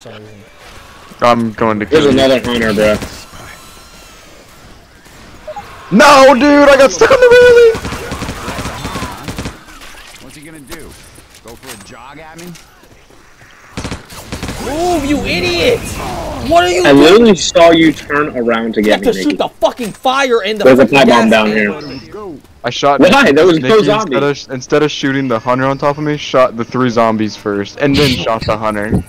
some reason. I'm going to There's kill you. another hunter, bro. No, dude, I got stuck on the railing. What's he gonna do? Go for a jog at me? Move, you idiot! What are you I doing? literally saw you turn around to get You have me, to Nikki. shoot the fucking fire and the There's a pipe bomb down here. I shot. Why? There was no zombie. Instead of, instead of shooting the hunter on top of me, shot the three zombies first, and then shot the hunter.